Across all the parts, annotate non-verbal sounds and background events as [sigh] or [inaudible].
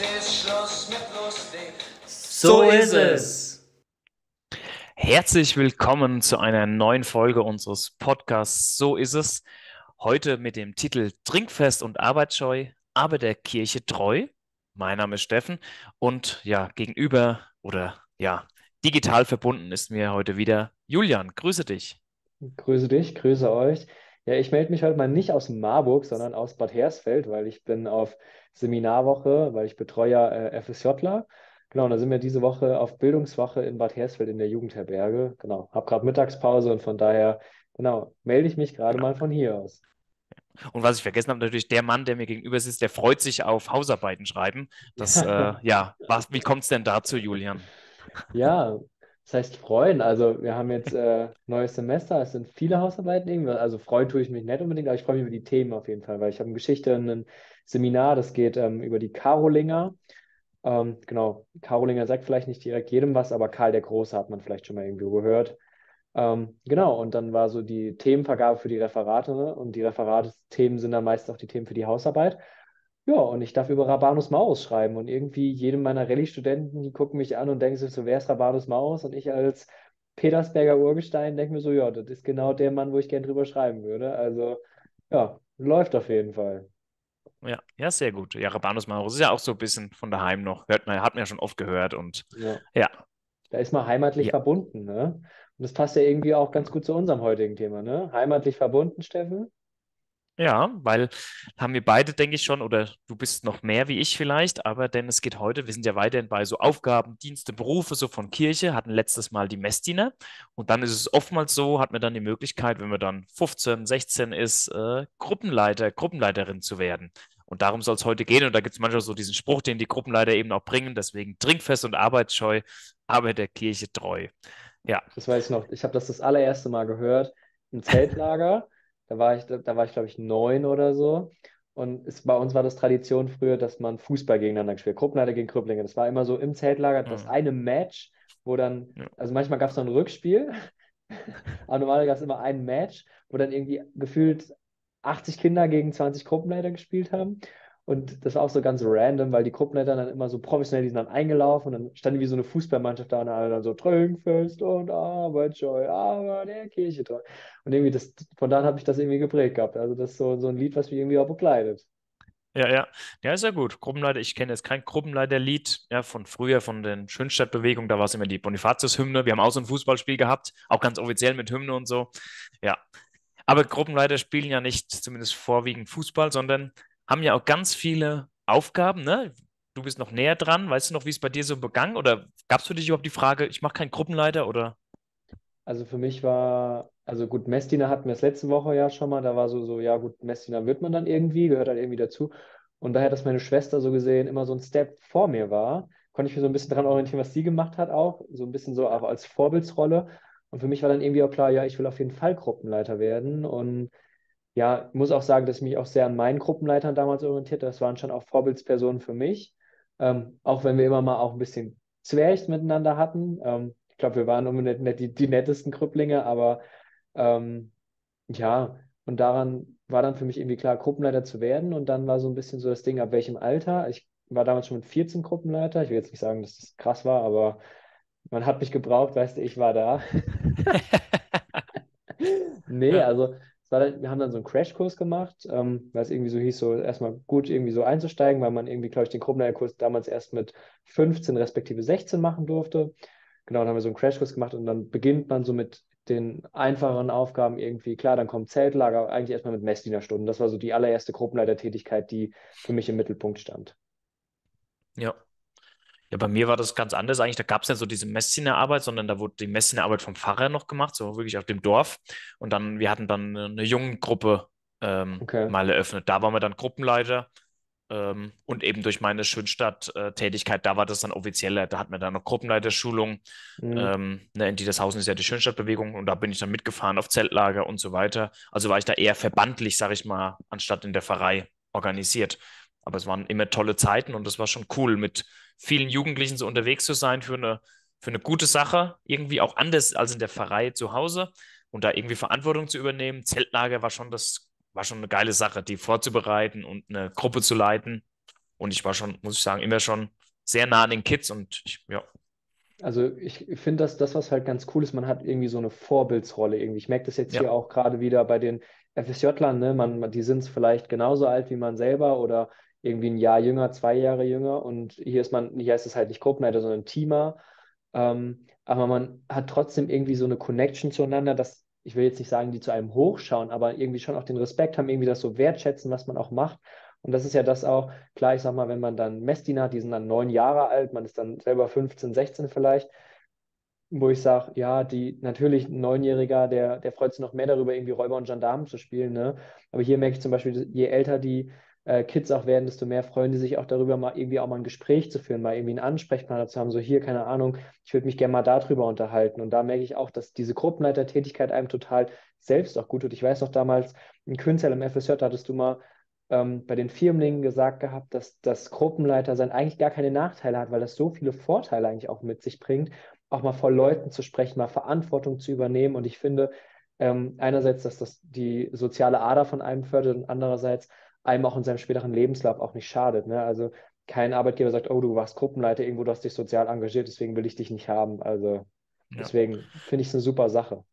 ist Schluss mit lustig. So ist es. Herzlich willkommen zu einer neuen Folge unseres Podcasts So ist es. Heute mit dem Titel Trinkfest und Arbeitsscheu, aber der Kirche treu. Mein Name ist Steffen und ja, gegenüber oder ja, digital verbunden ist mir heute wieder Julian. Grüße dich. Grüße dich, grüße euch. Ja, ich melde mich heute mal nicht aus Marburg, sondern aus Bad Hersfeld, weil ich bin auf Seminarwoche, weil ich betreue ja äh, FSJler. Genau, und da sind wir diese Woche auf Bildungswoche in Bad Hersfeld in der Jugendherberge. Genau, habe gerade Mittagspause und von daher, genau, melde ich mich gerade mal von hier aus. Und was ich vergessen habe, natürlich der Mann, der mir gegenüber sitzt, der freut sich auf Hausarbeiten schreiben. Das, [laughs] äh, ja, was, wie kommt es denn dazu, Julian? Ja, das heißt freuen. Also wir haben jetzt äh, neues Semester, es sind viele Hausarbeiten irgendwie. Also freuen tue ich mich nicht unbedingt, aber ich freue mich über die Themen auf jeden Fall, weil ich habe eine Geschichte, ein Seminar, das geht ähm, über die Karolinger. Ähm, genau, Karolinger sagt vielleicht nicht direkt jedem was, aber Karl der Große hat man vielleicht schon mal irgendwo gehört. Ähm, genau, und dann war so die Themenvergabe für die Referate ne? und die Referatsthemen sind dann meist auch die Themen für die Hausarbeit. Ja, und ich darf über Rabanus Maurus schreiben und irgendwie jedem meiner Rallye-Studenten, die gucken mich an und denken sich so, wer ist Rabanus Maurus? Und ich als Petersberger Urgestein denke mir so, ja, das ist genau der Mann, wo ich gern drüber schreiben würde. Also ja, läuft auf jeden Fall. Ja, ja, sehr gut. Ja, Rabanus Maurus ist ja auch so ein bisschen von daheim noch. Hört man, hat man ja schon oft gehört und Ja. ja, Da ist man heimatlich ja, verbunden, ne? Und das passt ja irgendwie auch ganz gut zu unserem heutigen Thema, ne? Heimatlich verbunden, Steffen? Ja, weil haben wir beide, denke ich schon, oder du bist noch mehr wie ich vielleicht, aber denn es geht heute, wir sind ja weiterhin bei so Aufgaben, Dienste, Berufe, so von Kirche, hatten letztes Mal die Messdiener und dann ist es oftmals so, hat man dann die Möglichkeit, wenn man dann 15, 16 ist, äh, Gruppenleiter, Gruppenleiterin zu werden. Und darum soll es heute gehen. Und da gibt es manchmal so diesen Spruch, den die Gruppenleiter eben auch bringen. Deswegen trinkfest und arbeitsscheu, aber der Kirche treu. Ja. Das weiß ich noch. Ich habe das das allererste Mal gehört im Zeltlager. [laughs] Da war ich, da war ich, glaube ich, neun oder so. Und es, bei uns war das Tradition früher, dass man Fußball gegeneinander gespielt hat. Gruppenleiter gegen Krüpplinge. Das war immer so im Zeltlager das Mhm. eine Match, wo dann, Ja. also manchmal gab es noch ein Rückspiel, [laughs] aber normalerweise gab es immer ein Match, wo dann irgendwie gefühlt 80 Kinder gegen 20 Gruppenleiter gespielt haben. Und das war auch so ganz random, weil die Gruppenleiter dann immer so professionell, die sind dann eingelaufen und dann stand wie so eine Fußballmannschaft da und alle dann so Trinkfest und Arbeitsscheu, aber der Kirche treu. Und irgendwie das, von da habe ich das irgendwie geprägt gehabt. Also das ist so, so ein Lied, was mich irgendwie auch begleitet. Ja, ja. Ja, ist ja gut. Gruppenleiter, ich kenne jetzt kein Gruppenleiterlied, ja, von früher, von den Schönstadtbewegungen, da war es immer die Bonifatius-Hymne. Wir haben auch so ein Fußballspiel gehabt, auch ganz offiziell mit Hymne und so. Ja. Aber Gruppenleiter spielen ja nicht zumindest vorwiegend Fußball, sondern haben ja auch ganz viele Aufgaben, ne? Du bist noch näher dran. Weißt du noch, wie es bei dir so begann? Oder gab es für dich überhaupt die Frage, ich mache keinen Gruppenleiter oder? Also für mich war, also gut, Messdiener hatten wir es letzte Woche ja schon mal, da war so, so, ja gut, Messdiener wird man dann irgendwie, gehört halt irgendwie dazu. Und daher, dass meine Schwester so gesehen immer so ein Step vor mir war, konnte ich mich so ein bisschen daran orientieren, was sie gemacht hat auch, so ein bisschen so auch als Vorbildsrolle. Und für mich war dann irgendwie auch klar, ja, ich will auf jeden Fall Gruppenleiter werden. Und ja, ich muss auch sagen, dass ich mich auch sehr an meinen Gruppenleitern damals orientiert. Das waren schon auch Vorbildspersonen für mich. Ähm, auch wenn wir immer mal auch ein bisschen Zwercht miteinander hatten. Ähm, ich glaube, wir waren unbedingt nicht die, die nettesten Krüpplinge, aber ähm, ja, und daran war dann für mich irgendwie klar, Gruppenleiter zu werden. Und dann war so ein bisschen so das Ding, ab welchem Alter. Ich war damals schon mit 14 Gruppenleiter. Ich will jetzt nicht sagen, dass das krass war, aber man hat mich gebraucht, weißt du, ich war da. [laughs] [laughs] Nee, also dann, wir haben dann so einen Crashkurs gemacht, ähm, weil es irgendwie so hieß, so erstmal gut irgendwie so einzusteigen, weil man irgendwie, glaube ich, den Gruppenleiterkurs damals erst mit 15 respektive 16 machen durfte. Genau, dann haben wir so einen Crashkurs gemacht und dann beginnt man so mit den einfacheren Aufgaben irgendwie. Klar, dann kommt Zeltlager, eigentlich erstmal mit Messdienerstunden. Das war so die allererste Gruppenleitertätigkeit, die für mich im Mittelpunkt stand. Ja. Ja, bei mir war das ganz anders eigentlich. Da gab es ja so diese Messdienerarbeit, sondern da wurde die Messdienerarbeit vom Pfarrer noch gemacht, so wirklich auf dem Dorf. Und dann, wir hatten dann eine Jungengruppe ähm, Okay. mal eröffnet. Da waren wir dann Gruppenleiter. Ähm, und eben durch meine Schönstadt-Tätigkeit, da war das dann offizieller. Da hatten wir dann noch Gruppenleiterschulung. Mhm. Ähm, ne, in Dietershausen ist ja die Schönstadtbewegung und da bin ich dann mitgefahren auf Zeltlager und so weiter. Also war ich da eher verbandlich, sag ich mal, anstatt in der Pfarrei organisiert. Aber es waren immer tolle Zeiten und es war schon cool, mit vielen Jugendlichen so unterwegs zu sein für eine, für eine gute Sache. Irgendwie auch anders als in der Pfarrei zu Hause und da irgendwie Verantwortung zu übernehmen. Zeltlager war schon das, war schon eine geile Sache, die vorzubereiten und eine Gruppe zu leiten. Und ich war schon, muss ich sagen, immer schon sehr nah an den Kids und ich, ja. Also ich finde, dass das, was halt ganz cool ist, man hat irgendwie so eine Vorbildsrolle irgendwie. Ich merke das jetzt Ja. hier auch gerade wieder bei den FSJ-Lern, ne? Man, die sind vielleicht genauso alt wie man selber oder irgendwie ein Jahr jünger, zwei Jahre jünger. Und hier ist man, hier heißt es halt nicht Gruppenleiter, sondern Teamer. Ähm, aber man hat trotzdem irgendwie so eine Connection zueinander, dass, ich will jetzt nicht sagen, die zu einem hochschauen, aber irgendwie schon auch den Respekt haben, irgendwie das so wertschätzen, was man auch macht. Und das ist ja das auch, klar, ich sag mal, wenn man dann Messdiener hat, die sind dann neun Jahre alt, man ist dann selber 15, 16 vielleicht, wo ich sage, ja, die natürlich ein Neunjähriger, der, der freut sich noch mehr darüber, irgendwie Räuber und Gendarmen zu spielen, ne? Aber hier merke ich zum Beispiel, je älter die äh, Kids auch werden, desto mehr freuen die sich auch darüber, mal irgendwie auch mal ein Gespräch zu führen, mal irgendwie einen Ansprechpartner zu haben, so hier, keine Ahnung, ich würde mich gerne mal darüber unterhalten. Und da merke ich auch, dass diese Gruppenleitertätigkeit einem total selbst auch gut tut. Ich weiß noch damals, in Künzel im FSJ hattest du mal ähm, bei den Firmlingen gesagt gehabt, dass das Gruppenleiter sein eigentlich gar keine Nachteile hat, weil das so viele Vorteile eigentlich auch mit sich bringt, auch mal vor Leuten zu sprechen, mal Verantwortung zu übernehmen. Und ich finde, ähm, einerseits, dass das die soziale Ader von einem fördert und andererseits einem auch in seinem späteren Lebenslauf auch nicht schadet. Ne? Also kein Arbeitgeber sagt, oh, du warst Gruppenleiter irgendwo, du hast dich sozial engagiert, deswegen will ich dich nicht haben. Also Ja. deswegen finde ich es eine super Sache.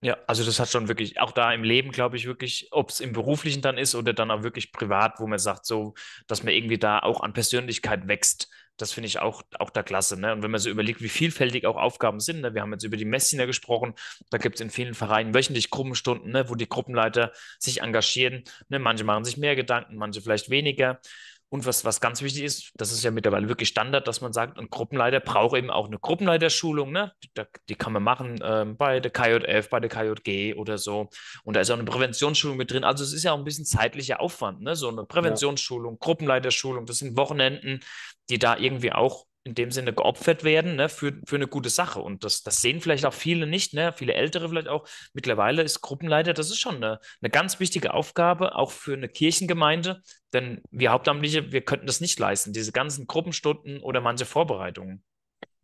Ja, also das hat schon wirklich, auch da im Leben, glaube ich, wirklich, ob es im Beruflichen dann ist oder dann auch wirklich privat, wo man sagt, so, dass man irgendwie da auch an Persönlichkeit wächst. Das finde ich auch, auch da klasse. Ne? Und wenn man so überlegt, wie vielfältig auch Aufgaben sind, ne? Wir haben jetzt über die Messdiener gesprochen, da gibt es in vielen Vereinen wöchentlich Gruppenstunden, ne? wo die Gruppenleiter sich engagieren. Ne? Manche machen sich mehr Gedanken, manche vielleicht weniger. Und was, was ganz wichtig ist, das ist ja mittlerweile wirklich Standard, dass man sagt, ein Gruppenleiter braucht eben auch eine Gruppenleiterschulung, ne? Die, die kann man machen ähm, bei der KJF, bei der KJG oder so. Und da ist auch eine Präventionsschulung mit drin. Also es ist ja auch ein bisschen zeitlicher Aufwand, ne? So eine Präventionsschulung, Gruppenleiterschulung, das sind Wochenenden, die da irgendwie auch in dem Sinne geopfert werden, ne, für, für eine gute Sache. Und das, das sehen vielleicht auch viele nicht, ne, viele Ältere vielleicht auch. Mittlerweile ist Gruppenleiter, das ist schon eine, eine ganz wichtige Aufgabe, auch für eine Kirchengemeinde, denn wir Hauptamtliche, wir könnten das nicht leisten, diese ganzen Gruppenstunden oder manche Vorbereitungen.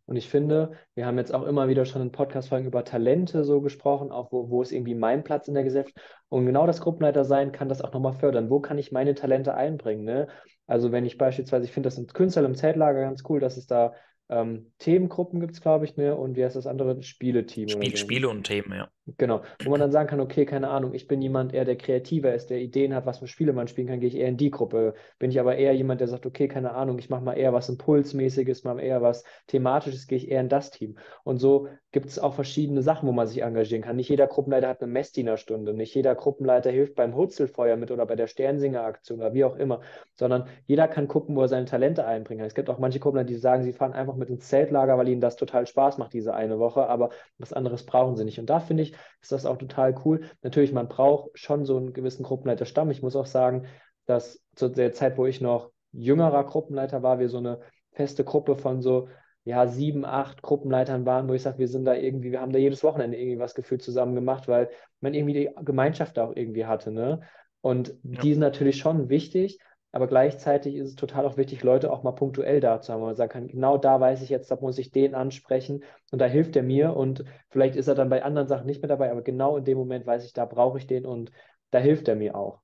Und ich finde, wir haben jetzt auch immer wieder schon in Podcast-Folgen über Talente so gesprochen, auch wo, wo ist irgendwie mein Platz in der Gesellschaft. Und genau das Gruppenleiter sein kann das auch nochmal fördern. Wo kann ich meine Talente einbringen? Ne? Also wenn ich beispielsweise, ich finde das in Künstler im Zeltlager ganz cool, dass es da ähm, Themengruppen gibt, glaube ich, ne? Und wie heißt das andere? Spieleteam Spiel, so. Spiele und Themen, ja. Genau, wo man dann sagen kann, okay, keine Ahnung, ich bin jemand eher, der kreativer ist, der Ideen hat, was für Spiele man spielen kann, gehe ich eher in die Gruppe. Bin ich aber eher jemand, der sagt, okay, keine Ahnung, ich mache mal eher was Impulsmäßiges, mal eher was Thematisches, gehe ich eher in das Team. Und so gibt es auch verschiedene Sachen, wo man sich engagieren kann. Nicht jeder Gruppenleiter hat eine Messdienerstunde, nicht jeder Gruppenleiter hilft beim Hutzelfeuer mit oder bei der Sternsinger-Aktion oder wie auch immer, sondern jeder kann gucken, wo er seine Talente einbringen kann. Es gibt auch manche Gruppenleiter, die sagen, sie fahren einfach mit ins Zeltlager, weil ihnen das total Spaß macht, diese eine Woche, aber was anderes brauchen sie nicht. Und da finde ich, ist das auch total cool. Natürlich, man braucht schon so einen gewissen Gruppenleiterstamm. Ich muss auch sagen, dass zu der Zeit, wo ich noch jüngerer Gruppenleiter war, wir so eine feste Gruppe von so ja, sieben, acht Gruppenleitern waren, wo ich sage, wir sind da irgendwie, wir haben da jedes Wochenende irgendwie was gefühlt zusammen gemacht, weil man irgendwie die Gemeinschaft da auch irgendwie hatte, ne? Und Ja. die sind natürlich schon wichtig, aber gleichzeitig ist es total auch wichtig, Leute auch mal punktuell da zu haben, wo man sagen kann, genau da weiß ich jetzt, da muss ich den ansprechen und da hilft er mir und vielleicht ist er dann bei anderen Sachen nicht mehr dabei, aber genau in dem Moment weiß ich, da brauche ich den und da hilft er mir auch.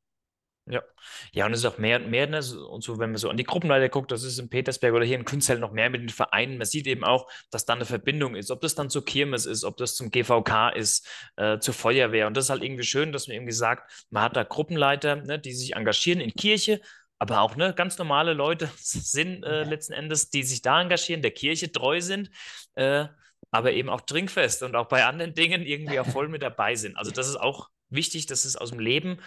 Ja, ja, und es ist auch mehr und mehr, ne, und so, wenn man so an die Gruppenleiter guckt, das ist in Petersberg oder hier in Künzell noch mehr mit den Vereinen. Man sieht eben auch, dass da eine Verbindung ist, ob das dann zur Kirmes ist, ob das zum GVK ist, äh, zur Feuerwehr. Und das ist halt irgendwie schön, dass man irgendwie sagt, man hat da Gruppenleiter, ne, die sich engagieren in Kirche, aber auch ne, ganz normale Leute [laughs] sind äh, letzten Endes, die sich da engagieren, der Kirche treu sind. Äh, aber eben auch trinkfest und auch bei anderen Dingen irgendwie auch voll mit dabei sind. Also das ist auch wichtig, das ist aus dem Leben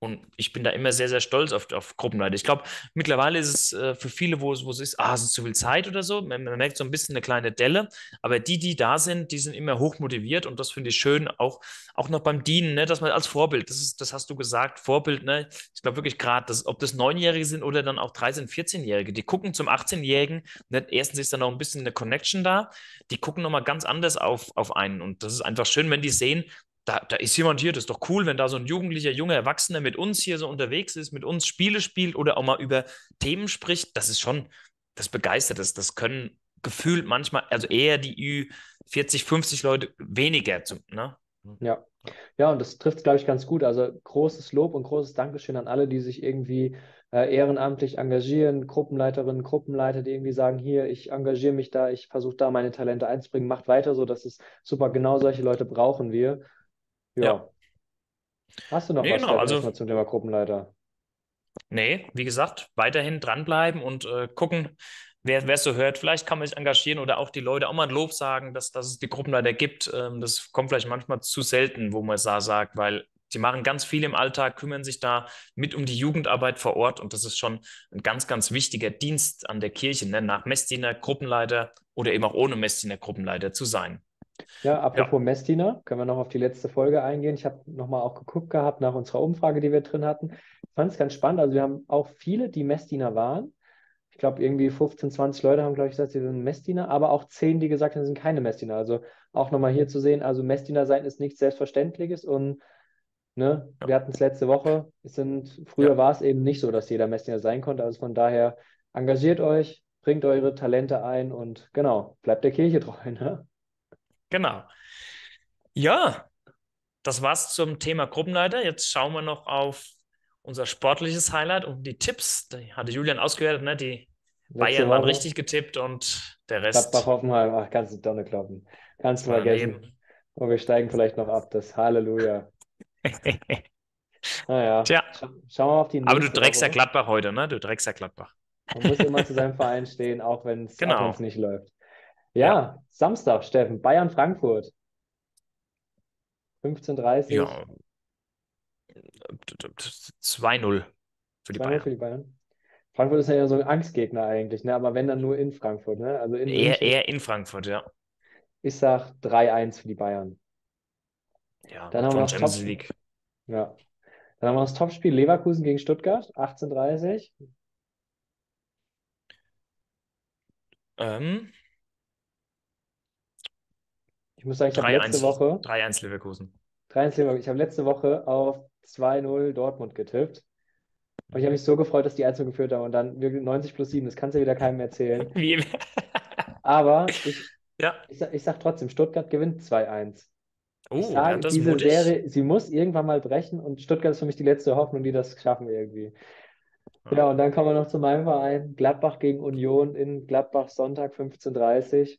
und ich bin da immer sehr, sehr stolz auf, auf Gruppenleiter. Ich glaube, mittlerweile ist es äh, für viele, wo es, wo es ist, ah, es ist zu viel Zeit oder so. Man, man merkt so ein bisschen eine kleine Delle. Aber die, die da sind, die sind immer hoch motiviert und das finde ich schön, auch, auch noch beim Dienen, ne, dass man als Vorbild, das ist, das hast du gesagt, Vorbild, ne? Ich glaube wirklich gerade, ob das Neunjährige sind oder dann auch 13-, 14-Jährige, die gucken zum 18-Jährigen. Ne? Erstens ist da noch ein bisschen eine Connection da. Die gucken nochmal ganz anders auf, auf einen. Und das ist einfach schön, wenn die sehen, da, da ist jemand hier, das ist doch cool, wenn da so ein jugendlicher, junger Erwachsener mit uns hier so unterwegs ist, mit uns Spiele spielt oder auch mal über Themen spricht. Das ist schon, das begeistert. Das, das können gefühlt manchmal, also eher die Ü40, 50 Leute weniger. Zum, ne? Ja, Ja, und das trifft es, glaube ich, ganz gut. Also großes Lob und großes Dankeschön an alle, die sich irgendwie äh, ehrenamtlich engagieren, Gruppenleiterinnen, Gruppenleiter, die irgendwie sagen, hier, ich engagiere mich da, ich versuche da meine Talente einzubringen, macht weiter so, das ist super, genau solche Leute brauchen wir. Ja. Ja. Hast du noch Nee, was, genau, also- zum Thema Gruppenleiter? Nee, wie gesagt, weiterhin dranbleiben und äh, gucken, wer es so hört. Vielleicht kann man sich engagieren oder auch die Leute auch mal ein Lob sagen, dass, dass es die Gruppenleiter gibt. Ähm, das kommt vielleicht manchmal zu selten, wo man es da sagt, weil die machen ganz viel im Alltag, kümmern sich da mit um die Jugendarbeit vor Ort und das ist schon ein ganz, ganz wichtiger Dienst an der Kirche, ne? Nach Messdiener, Gruppenleiter oder eben auch ohne Messdiener Gruppenleiter zu sein. Ja, apropos Messdiener, können wir noch auf die letzte Folge eingehen. Ich habe nochmal auch geguckt gehabt nach unserer Umfrage, die wir drin hatten. Ich fand es ganz spannend. Also wir haben auch viele, die Messdiener waren. Ich glaube, irgendwie 15, 20 Leute haben, glaube ich, gesagt, sie sind Messdiener, aber auch 10, die gesagt haben, sie sind keine Messdiener. Also auch nochmal hier zu sehen, also Messdiener sein ist nichts Selbstverständliches und ne, Ja. wir hatten es letzte Woche. Es sind, früher Ja. war es eben nicht so, dass jeder Messdiener sein konnte. Also von daher engagiert euch, bringt eure Talente ein und genau, bleibt der Kirche treu, [laughs] ne? Genau. Ja, das war's zum Thema Gruppenleiter. Jetzt schauen wir noch auf unser sportliches Highlight und die Tipps. Die hatte Julian ausgewertet, ne? Die Letzte Bayern waren Woche. richtig getippt und der Rest Gladbach, Hoffenheim, ach, kannst du Donne kloppen. Kannst du vergessen. Und wir steigen vielleicht noch ab, das Halleluja. [laughs] Naja, Tja. scha schauen wir mal auf die Aber du trägst ja. Gladbach heute, ne? Du trägst ja Gladbach. Man muss immer zu seinem Verein stehen, auch wenn es Genau. nicht läuft. Ja, Samstag, Steffen, Bayern, Frankfurt. 15:30 Ja. 2-0 für die 2-0 Bayern. für die Bayern. Frankfurt ist ja so ein Angstgegner eigentlich, ne? Aber wenn dann nur in Frankfurt, ne? Also in Eher, München. eher in Frankfurt, ja. Ich sag 3-1 für die Bayern. Ja, Dann haben wir noch Champions Top- League. Ja. Dann haben wir das Topspiel Leverkusen gegen Stuttgart, 18:30. Ähm, Ich muss sagen, ich habe letzte 3-1 Woche 3-1 Leverkusen. 3-1 Leverkusen. Ich habe letzte Woche auf 2-0 Dortmund getippt. Und ich habe mich so gefreut, dass die 1 geführt haben und dann wirklich 90 plus 7. Das kannst du wieder keinem erzählen. [laughs] Wie, Aber ich, [laughs] ja. ich, ich sag trotzdem, Stuttgart gewinnt 2-1. Oh, Ich ja, sage, ist diese mutig. Serie, sie muss irgendwann mal brechen und Stuttgart ist für mich die letzte Hoffnung, die das schaffen irgendwie. Ja. Ja, und dann kommen wir noch zu meinem Verein. Gladbach gegen Union in Gladbach Sonntag 15:30 Uhr.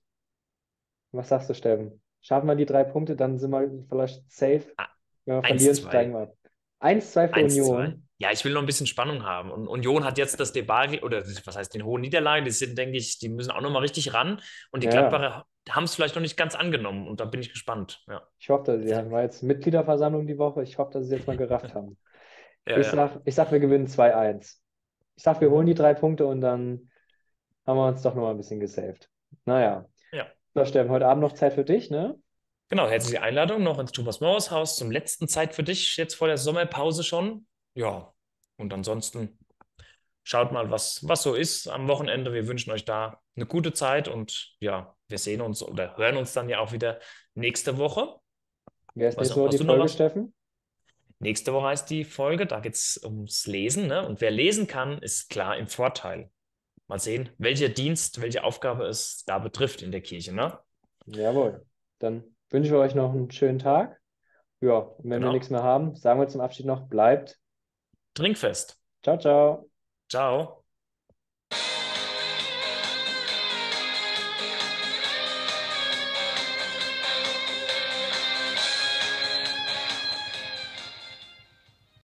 Was sagst du, Steffen? Schaffen wir die drei Punkte, dann sind wir vielleicht safe. Ah, Wenn wir 1-2. verlieren, steigen wir ab. 1-2 für 1-2. Union. Ja, ich will noch ein bisschen Spannung haben. Und Union hat jetzt das Debakel, oder was heißt den hohen Niederlagen, die sind, denke ich, die müssen auch noch mal richtig ran. Und die Ja. Gladbacher haben es vielleicht noch nicht ganz angenommen. Und da bin ich gespannt. Ja, Ich hoffe, dass sie haben war jetzt Mitgliederversammlung die Woche. Ich hoffe, dass sie es jetzt mal gerafft haben. [laughs] ja, Ich sag, ich sag, wir gewinnen 2-1. Ich sag, wir holen die drei Punkte und dann haben wir uns doch noch mal ein bisschen gesaved. Naja. So, Steffen, heute Abend noch Zeit für dich, ne? Genau, herzliche Einladung noch ins Thomas Morris Haus zum letzten Zeit für dich, jetzt vor der Sommerpause schon. Ja, und ansonsten schaut mal, was, was so ist am Wochenende. Wir wünschen euch da eine gute Zeit und ja, wir sehen uns oder hören uns dann ja auch wieder nächste Woche. Wer ist nächste Woche die Folge? Steffen? Nächste Woche heißt die Folge, da geht es ums Lesen, ne? Und wer lesen kann, ist klar im Vorteil. Mal sehen, welcher Dienst, welche Aufgabe es da betrifft in der Kirche, ne? Jawohl. Dann wünschen wir euch noch einen schönen Tag. Ja, und wenn wir Genau. nichts mehr haben, sagen wir zum Abschied noch, bleibt. Trinkfest. Ciao, ciao. Ciao.